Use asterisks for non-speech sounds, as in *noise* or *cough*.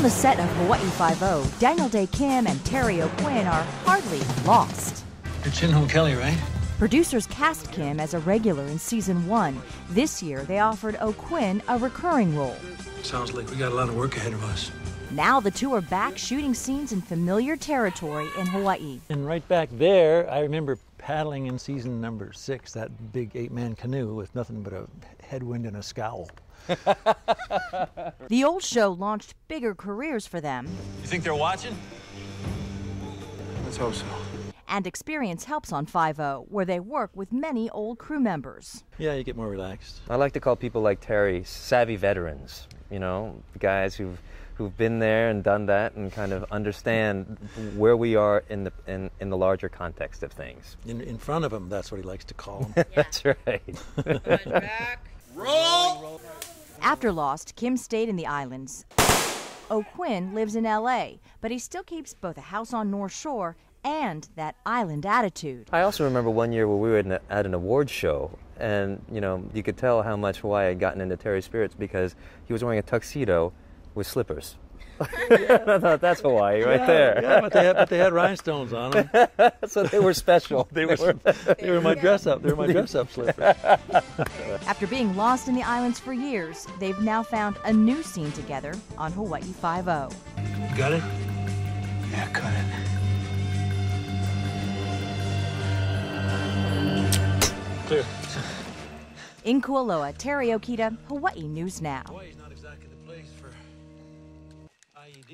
On the set of Hawaii Five-O, Daniel Dae Kim and Terry O'Quinn are hardly lost. You're Chin Ho Kelly, right? Producers cast Kim as a regular in season one. This year, they offered O'Quinn a recurring role. Sounds like we got a lot of work ahead of us. Now the two are back shooting scenes in familiar territory in Hawaii. And right back there, I remember paddling in season number six, that big eight man canoe with nothing but a headwind and a scowl. *laughs* The old show launched bigger careers for them, You think they're watching? Let's hope so. and experience helps on 5 where they work with many old crew members. Yeah, you get more relaxed. I like to call people like Terry savvy veterans. You know, guys who've who've been there and done that and kind of understand where we are in the in, in the larger context of things. In, in front of him, that's what he likes to call them. *laughs* That's right. *laughs* After Lost, Kim stayed in the islands. O'Quinn lives in LA, but he still keeps both a house on North Shore and that island attitude. I also remember one year where we were at an, at an award show, and you know you could tell how much Hawaii had gotten into Terry's spirits because he was wearing a tuxedo with slippers. *laughs* I thought that's Hawaii right there. Yeah, but they had, but they had rhinestones on them. *laughs* so they were special. They were, *laughs* they were my dress up. They were my dress up slippers. After being lost in the islands for years, they've now found a new scene together on Hawaii 5 You got it? Yeah, cut it. Clear. In Kualoa, Terry Okita, Hawaii News Now. IED